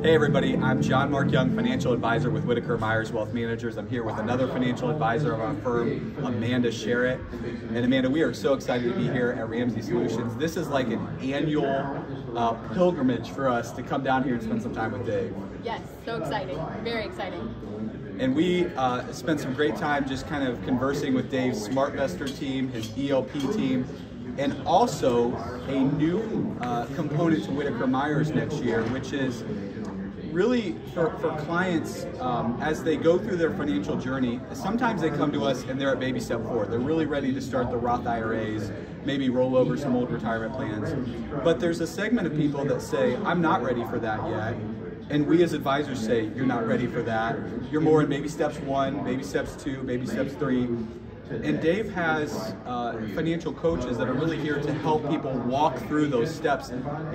Hey everybody, I'm John Mark Young, financial advisor with Whitaker Myers Wealth Managers. I'm here with another financial advisor of our firm, Amanda Sharratt. And Amanda, we are so excited to be here at Ramsey Solutions. This is like an annual uh, pilgrimage for us to come down here and spend some time with Dave. Yes, so exciting, very exciting. And we uh, spent some great time just kind of conversing with Dave's SmartVestor team, his ELP team, and also a new uh, component to Whitaker Myers next year, which is really for, for clients um, as they go through their financial journey sometimes they come to us and they're at baby step four. They're really ready to start the roth iras maybe roll over some old retirement plans. But there's a segment of people that say i'm not ready for that yet. And we as advisors say you're not ready for that. You're more in baby steps one baby steps two baby steps three and Dave has uh, financial coaches that are really here to help people walk through those steps.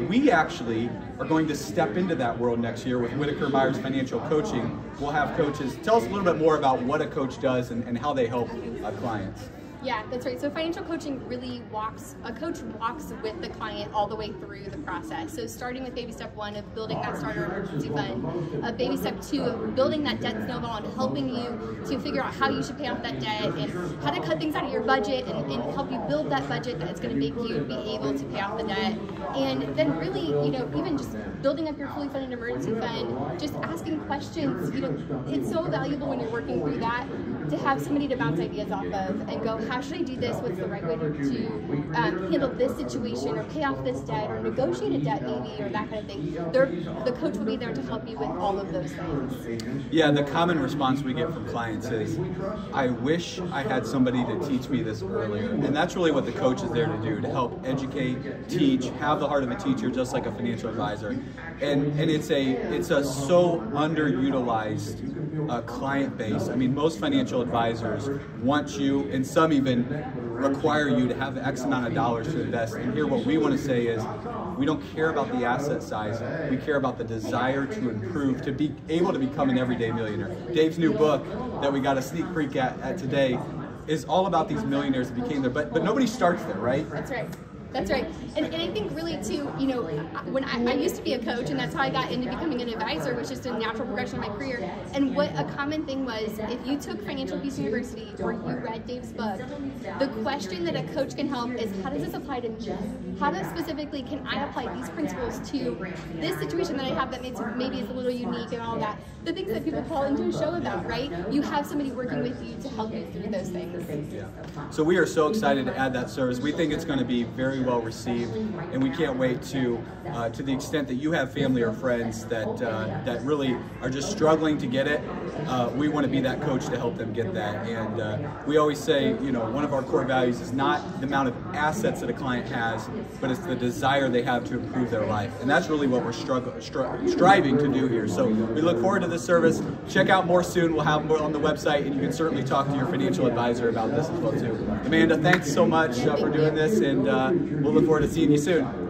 We actually are going to step into that world next year with Whitaker Myers Financial Coaching. We'll have coaches. Tell us a little bit more about what a coach does and, and how they help uh, clients. Yeah, that's right. So financial coaching really walks, a coach walks with the client all the way through the process. So starting with baby step one of building that starter emergency fund, uh, baby step two of building that debt snowball and helping you to figure out how you should pay off that debt and how to cut things out of your budget and, and help you build that budget that's going to make you be able to pay off the debt. And then really, you know, even just building up your fully funded emergency fund, just asking questions, you know, it's so valuable when you're working through that to have somebody to bounce ideas off of and go, how should I do this? What's the right way to, um, handle this situation or pay off this debt or negotiate a debt maybe or that kind of thing. They're, the coach will be there to help you with all of those things. Yeah, the common response we get from clients is, I wish I had somebody to teach me this earlier. And that's really what the coach is there to do, to help educate, teach, have the heart of a teacher, just like a financial advisor. And, and it's a it's a so underutilized uh, client base. I mean, most financial advisors want you, and some even require you to have X amount of dollars to invest. And here, what we want to say is, we don't care about the asset size. We care about the desire to improve, to be able to become an everyday millionaire. Dave's new book that we got a sneak peek at, at today is all about these millionaires that became there. But but nobody starts there, right? That's right. That's right. And, and I think really too, you know, when I, I, used to be a coach and that's how I got into becoming an advisor, was just a natural progression of my career. And what a common thing was, if you took Financial Peace University or you read Dave's book, the question that a coach can help is how does this apply to me? How does specifically can I apply these principles to this situation that I have that maybe is a little unique and all that? The things that people call into a show about, right? You have somebody working with you to help you through those things. Yeah. So we are so excited to add that service. We think it's going to be very well received, and we can't wait to, uh, to the extent that you have family or friends that uh, that really are just struggling to get it. Uh, we want to be that coach to help them get that. And uh, we always say, you know, one of our core values is not the amount of assets that a client has, but it's the desire they have to improve their life. And that's really what we're strugg- stri- striving to do here. So we look forward to this service. Check out more soon. We'll have more on the website, and you can certainly talk to your financial advisor about this as well too. Amanda, thanks so much uh, for doing this, and uh, we'll look forward to seeing you soon.